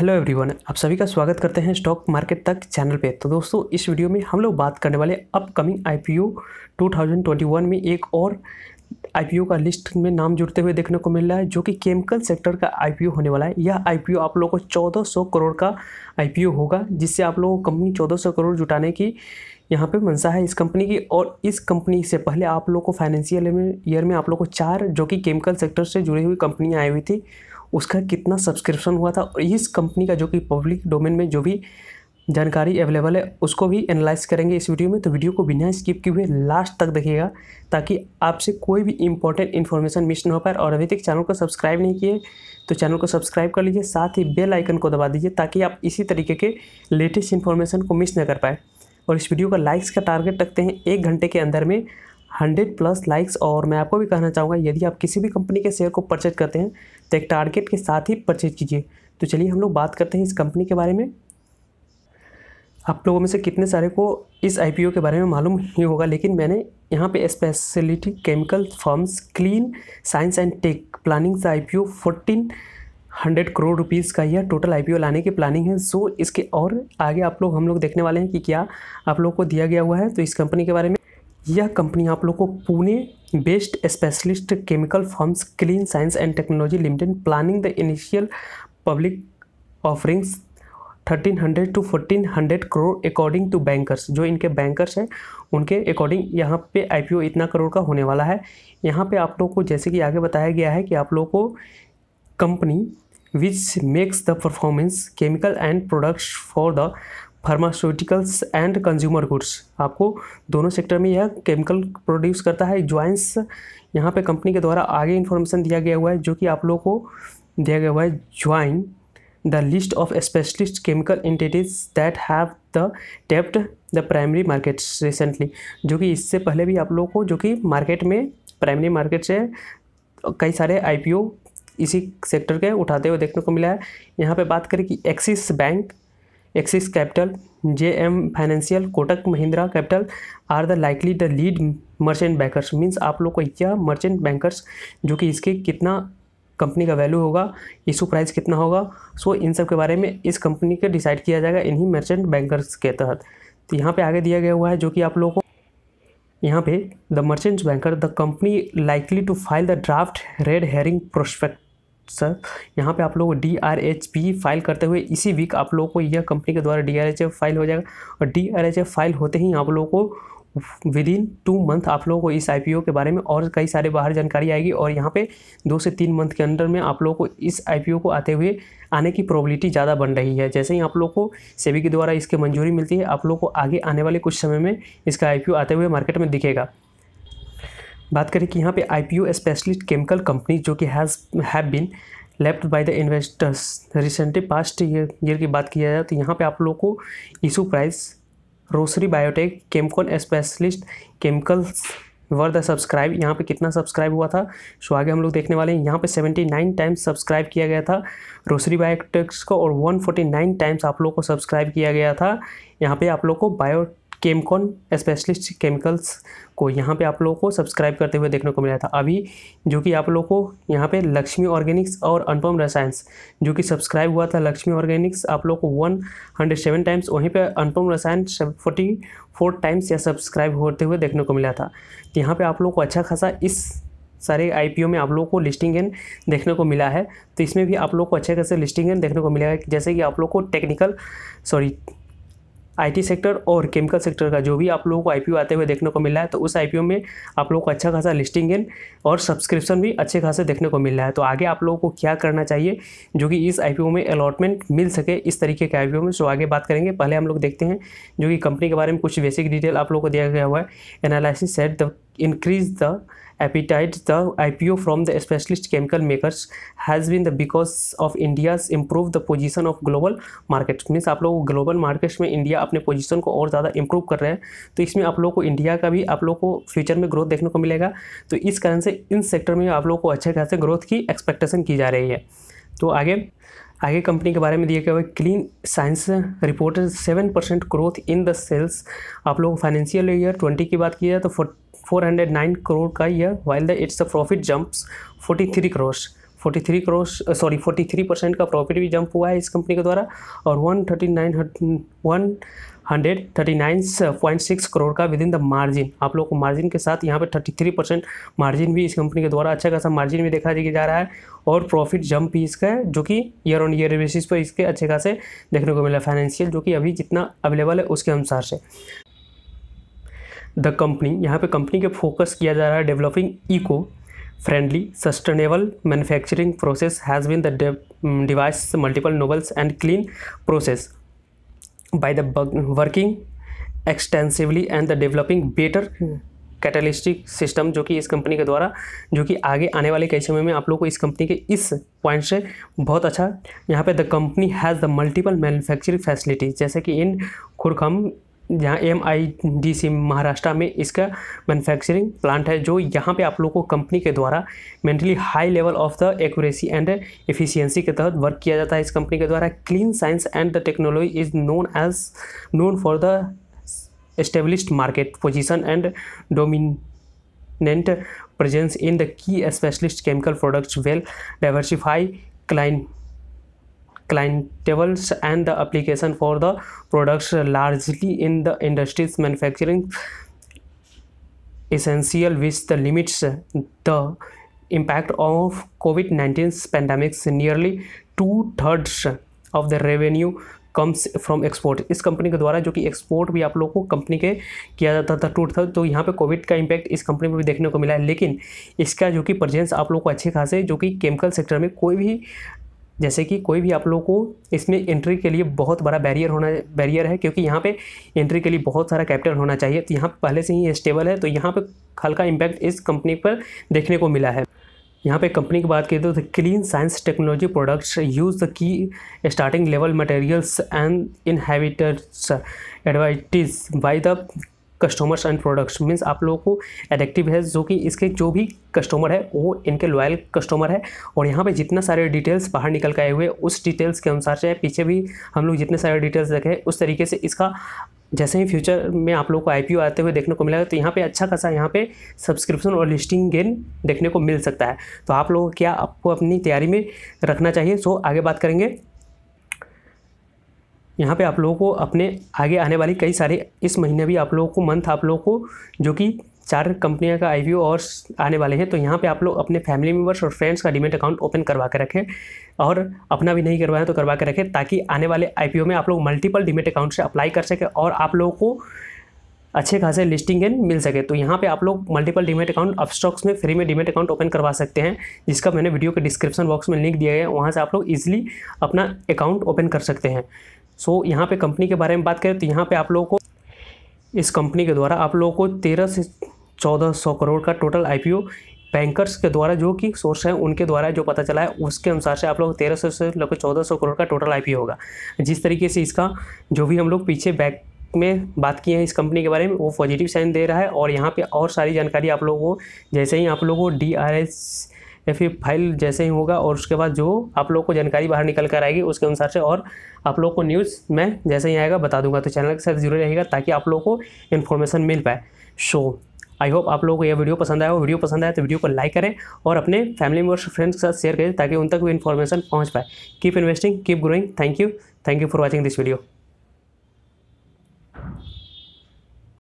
Hello everyone, आप सभी का स्वागत करते हैं स्टॉक मार्केट तक चैनल पे। तो दोस्तों, इस वीडियो में हम लोग बात करने वाले अपकमिंग आईपीओ 2021 में एक और आईपीओ का लिस्ट में नाम जुड़ते हुए देखने को मिल रहा है, जो कि केमिकल सेक्टर का आईपीओ होने वाला है। यह आईपीओ आप लोगों को 1400 करोड़ का आईपीओ होगा, जिससे आप लोगों को कंपनी 1400 करोड़ जुटाने की यहाँ पे मंशा है इस कंपनी की। और इस कंपनी से पहले आप लोग को फाइनेंशियल ईयर में आप लोग को चार, जो कि केमिकल सेक्टर से जुड़ी हुई कंपनियाँ आई हुई थी उसका कितना सब्सक्रिप्शन हुआ था और इस कंपनी का जो कि पब्लिक डोमेन में जो भी जानकारी अवेलेबल है, उसको भी एनालाइज करेंगे इस वीडियो में। तो वीडियो को बिना स्किप किए हुए लास्ट तक देखिएगा, ताकि आपसे कोई भी इंपॉर्टेंट इन्फॉर्मेशन मिस ना हो पाए। और अभी तक चैनल को सब्सक्राइब नहीं किए तो चैनल को सब्सक्राइब कर लीजिए, साथ ही बेल आइकन को दबा दीजिए, ताकि आप इसी तरीके के लेटेस्ट इन्फॉर्मेशन को मिस ना कर पाए। और इस वीडियो का लाइक्स का टारगेट रखते हैं एक घंटे के अंदर में हंड्रेड प्लस लाइक्स और मैं आपको भी कहना चाहूँगा, यदि आप किसी भी कंपनी के शेयर को परचेज करते हैं तो एक टारगेट के साथ ही परचेज कीजिए। तो चलिए हम लोग बात करते हैं इस कंपनी के बारे में। आप लोगों में से कितने सारे को इस आईपीओ के बारे में मालूम ही होगा, लेकिन मैंने यहाँ पे speciality chemical firms clean science and tech planning से I P O fourteen hundred crore rupees का यह टोटल आईपीओ लाने की प्लानिंग है। सो इसके और आगे आप लोग, हम लोग देखने वाले हैं कि क्या आप लोग को दिया गया हुआ है। तो इस कंपनी के बारे में यह कंपनी आप लोग को Pune based specialist chemical firms clean science and technology limited planning the initial public offerings thirteen hundred to fourteen hundred crore according to bankers जो इनके बैंकर्स हैं, उनके अकॉर्डिंग यहाँ पे आईपीओ इतना करोड़ का होने वाला है। यहाँ पे आप लोग को जैसे कि आगे बताया गया है कि आप लोग को company which makes the performance chemical and products for the pharmaceuticals and consumer goods आपको दोनों सेक्टर में यह केमिकल प्रोड्यूस करता है ज्वाइंस यहाँ पे कंपनी के द्वारा आगे इन्फॉर्मेशन दिया गया हुआ है, जो कि आप लोग को दिया गया हुआ है join the list of specialist chemical entities that have the tapped the primary markets recently जो कि इससे पहले भी आप लोग को, जो कि मार्केट में प्राइमरी मार्केट से कई सारे आईपीओ इसी सेक्टर के उठाते हुए देखने को मिला है। यहाँ पे बात करें कि Axis bank Axis capital J M financial, Kotak Mahindra capital are the likely the lead merchant bankers. Means आप लोग को क्या मर्चेंट बैंकर्स, जो कि इसके कितना कंपनी का वैल्यू होगा इशू प्राइस कितना होगा, सो इन सब के बारे में इस कंपनी के डिसाइड किया जाएगा इन्हीं मर्चेंट बैंकर्स के तहत। तो यहाँ पे आगे दिया गया हुआ है, जो कि आप लोगों को यहाँ पे the merchant banker, the company likely to file the draft red herring prospect. Sir, यहाँ पे आप लोग D R H P file करते हुए इसी वीक आप लोगों को यह कंपनी के द्वारा D R H F file हो जाएगा। और D R H F file होते ही आप लोगों को विद इन टू मंथ आप लोगों को इस आईपीओ के बारे में और कई सारे बाहर जानकारी आएगी। और यहाँ पे दो से तीन मंथ के अंदर में आप लोगों को इस आईपीओ को आते हुए आने की प्रोबेबिलिटी ज़्यादा बन रही है। जैसे ही आप लोग को सेबी के द्वारा इसकी मंजूरी मिलती है, आप लोग को आगे आने वाले कुछ समय में इसका आईपीओ आते हुए मार्केट में दिखेगा। बात करें कि यहाँ पे आईपीओ स्पेशलिस्ट केमिकल कंपनी जो कि has have been left by the investors recently past year year की बात किया जाए तो यहाँ पे आप लोग को issue price Rossari biotech Chemcon specialist chemicals were the subscribe यहाँ पे कितना सब्सक्राइब हुआ था? सो आगे हम लोग देखने वाले हैं। यहाँ पे 79 टाइम्स सब्सक्राइब किया गया था रोसरी बायोटेक्स को और 149 टाइम्स आप लोग को सब्सक्राइब किया गया था। यहाँ पे आप लोग को बायो केमकॉन स्पेशलिस्ट केमिकल्स को यहाँ पे आप लोगों को सब्सक्राइब करते हुए देखने को मिला था। अभी जो कि आप लोगों को यहाँ पे लक्ष्मी ऑर्गेनिक्स और अनुपम रसायंस जो कि सब्सक्राइब हुआ था लक्ष्मी ऑर्गेनिक्स, आप लोग को वन हंड्रेड सेवन टाइम्स वहीं पे Anupam Rasayan forty four times या सब्सक्राइब होते हुए देखने को मिला था। तो यहाँ पर आप लोग को अच्छा खासा इस सारे आईपीओ में आप लोगों को लिस्टिंग एन देखने को मिला है। तो इसमें भी आप लोग को अच्छे खासे लिस्टिंग एन देखने को मिलेगा। जैसे कि आप लोग को टेक्निकल सॉरी आईटी सेक्टर और केमिकल सेक्टर का जो भी आप लोगों को आईपीओ आते हुए देखने को मिल रहा है तो उस आईपीओ में आप लोगों को अच्छा खासा लिस्टिंग इन और सब्सक्रिप्शन भी अच्छे खासे देखने को मिल रहा है। तो आगे आप लोगों को क्या करना चाहिए, जो कि इस आईपीओ में अलॉटमेंट मिल सके इस तरीके के आईपीओ में। सो आगे बात करेंगे, पहले हम लोग देखते हैं, जो कि कंपनी के बारे में कुछ बेसिक डिटेल आप लोगों को दिया गया हुआ है। Analysis set the increase the appetite, the IPO from the specialist chemical makers has been the because of India's improved the position of global market means आप लोग ग्लोबल मार्केट्स में इंडिया अपने पोजीशन को और ज़्यादा इंप्रूव कर रहे हैं तो इसमें आप लोग को इंडिया का भी आप लोग को फ्यूचर में ग्रोथ देखने को मिलेगा। तो इस कारण से इन सेक्टर में आप लोग को अच्छे खासे ग्रोथ की एक्सपेक्टेशन की जा रही है। तो आगे आगे कंपनी के बारे में दिया गया हुआ clean science report seven percent growth in the sales आप लोग फाइनेंशियल ईयर ट्वेंटी की बात की जाए तो 409 करोड़ का year while the its the profit jumps forty three crore sorry forty three percent का प्रॉफिट भी जंप हुआ है इस कंपनी के द्वारा और one thirty nine one hundred thirty nine point six crore का विद इन द मार्जिन आप लोग को मार्जिन के साथ यहाँ पे थर्टी थ्री परसेंट मार्जिन भी इस कंपनी के द्वारा अच्छा खासा मार्जिन भी देखा जा रहा है और प्रॉफिट जंप भी इसका है, जो कि ईयर ऑन ईयर बेसिस पर इसके अच्छे खासे देखने को मिला फाइनेंशियल जो कि अभी जितना अवेलेबल है उसके अनुसार से। द कंपनी यहाँ पे कंपनी के फोकस किया जा रहा है developing eco friendly sustainable manufacturing process has been the device multiple nobles and clean process by the working extensively and the developing better catalytic system जो कि इस कंपनी के द्वारा जो कि आगे आने वाले कई समय में आप लोग को इस कंपनी के इस पॉइंट से बहुत अच्छा यहाँ पे the company has the multiple manufacturing facilities जैसे कि इन खुरखम जहाँ M I D C Maharashtra में इसका मैन्युफैक्चरिंग प्लांट है, जो यहाँ पे आप लोग को कंपनी के द्वारा mentally high level of the accuracy and efficiency के तहत वर्क किया जाता है इस कंपनी के द्वारा। Clean science and the technology is known as known for the established market position and dominant presence in the key specialist chemical products, well diversified client clientables and the application for the products largely in the industries manufacturing essential which the limits the impact of covid-19 pandemics nearly two thirds of the revenue comes from export इस company के द्वारा जो कि export भी आप लोगों को company के किया जाता था टूट था तो यहाँ पे कोविड का इम्पैक्ट इस कंपनी में भी देखने को मिला है लेकिन इसका जो कि प्रजेंस आप लोग को अच्छे खासे जो कि केमिकल सेक्टर में कोई भी जैसे कि कोई भी आप लोगों को इसमें एंट्री के लिए बहुत बड़ा बैरियर होना बैरियर है, क्योंकि यहाँ पे एंट्री के लिए बहुत सारा कैपिटल होना चाहिए। तो यहाँ पहले से ही स्टेबल है तो यहाँ पे हल्का इम्पैक्ट इस कंपनी पर देखने को मिला है। यहाँ पे कंपनी की बात करें तो clean science technology products use the key starting level materials and inhibitors additives by the customers and products means आप लोगों को एडिक्टिव है, जो कि इसके जो भी कस्टमर है, वो इनके लॉयल कस्टमर है। और यहाँ पे जितना सारे डिटेल्स बाहर निकल के आए हुए उस डिटेल्स के अनुसार से पीछे भी हम लोग जितने सारे डिटेल्स देखें, उस तरीके से इसका जैसे ही फ्यूचर में आप लोग को आई आते हुए देखने को मिलेगा तो यहाँ पे अच्छा खासा यहाँ पे सब्सक्रिप्शन और लिस्टिंग गेन देखने को मिल सकता है। तो आप लोग क्या आपको अपनी तैयारी में रखना चाहिए? सो आगे बात करेंगे। यहाँ पे आप लोगों को अपने आगे आने वाली कई सारे, इस महीने भी आप लोगों को मंथ आप लोगों को जो कि चार कंपनियाँ का आईपीओ और आने वाले हैं तो यहाँ पे आप लोग अपने फैमिली मेंबर्स और फ्रेंड्स का डिमेट अकाउंट ओपन करवा के रखें और अपना भी नहीं करवाया तो करवा के रखें, ताकि आने वाले आईपीओ में आप लोग मल्टीपल डिमेट अकाउंट से अप्लाई कर सकें और आप लोगों को अच्छे खासे लिस्टिंग गेन मिल सके। तो यहाँ पे आप लोग मल्टीपल डिमेट अकाउंट अपस्टॉक्स में फ्री में डिमेट अकाउंट ओपन करवा सकते हैं जिसका मैंने वीडियो के डिस्क्रिप्शन बॉक्स में लिंक दिया है। वहाँ से आप लोग ईजिली अपना अकाउंट ओपन कर सकते हैं। सो so, यहाँ पे कंपनी के बारे में बात करें तो यहाँ पे आप लोगों को इस कंपनी के द्वारा आप लोगों को तेरह से चौदह सौ करोड़ का टोटल आईपीओ बैंकर्स के द्वारा जो कि सोर्स है उनके द्वारा जो पता चला है उसके अनुसार से आप लोग तेरह सौ से लगभग चौदह सौ करोड़ का टोटल आईपीओ होगा। जिस तरीके से इसका जो भी हम लोग पीछे बैक में बात की है इस कंपनी के बारे में, वो पॉजिटिव साइन दे रहा है और यहाँ पे और सारी जानकारी आप लोगों को, जैसे ही आप लोगों को डी आर एस फिर फ़ाइल जैसे ही होगा और उसके बाद जो आप लोगों को जानकारी बाहर निकल कर आएगी, उसके अनुसार से और आप लोग को न्यूज़ में जैसे ही आएगा बता दूँगा। तो चैनल के साथ ज़रूर रहेगा ताकि आप लोगों को इन्फॉर्मेशन मिल पाए। सो आई होप आप लोगों को यह वीडियो पसंद आया हो। वीडियो पसंद आया तो वीडियो को लाइक करें और अपने फैमिली मेंबर्स फ्रेंड्स के साथ शेयर करें ताकि उन तक भी इन्फॉर्मेशन पहुँच पाए। Keep investing keep growing thank you thank you for watching this video